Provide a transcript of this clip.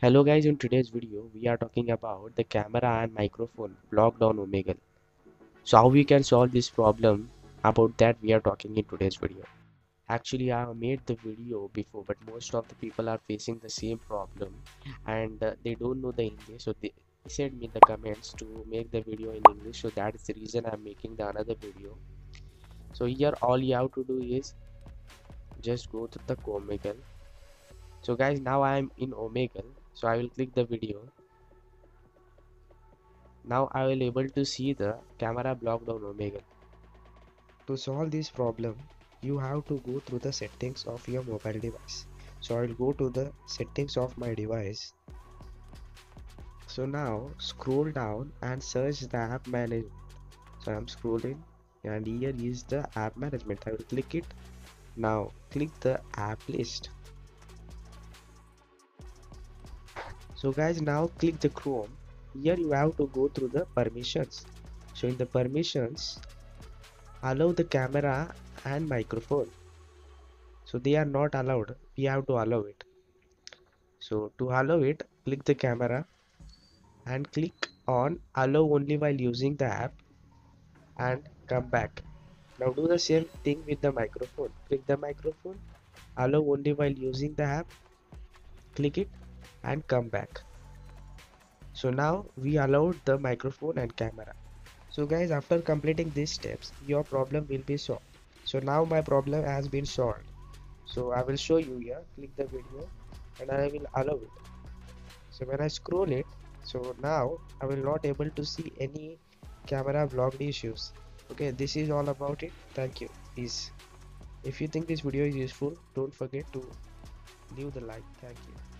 Hello guys, in today's video we are talking about the camera and microphone blocked on Omegle. So how we can solve this problem about that we are talking in today's video. Actually I have made the video before but most of the people are facing the same problem and uh, they don't know the English so they said me the comments to make the video in English so that is the reason I'm making the another video. So here all you have to do is just go to the Omegle so guys now i am in omegle. So i will click the video. Now i will able to see the camera blocked on omegle. To solve this problem you have to go through the settings of your mobile device. So i will go to the settings of my device. So now scroll down and search the app management. So i'm scrolling and here is the app management. I will click it. Now click the app list so guys now click the chrome. Here you have to go through the permissions. So in the permissions. Allow the camera and microphone. So they are not allowed. We have to allow it. So to allow it click the camera and click on allow only while using the app and come back. Now do the same thing with the microphone. Click the microphone. Allow only while using the app. Click it and come back. So now we allowed the microphone and camera. So guys after completing these steps your problem will be solved. So now my problem has been solved. So i will show you here. Click the video and i will allow it. So when i scroll it so now i will not able to see any camera blocked issues. Okay this is all about it. Thank you. Please if you think this video is useful don't forget to leave the like. Thank you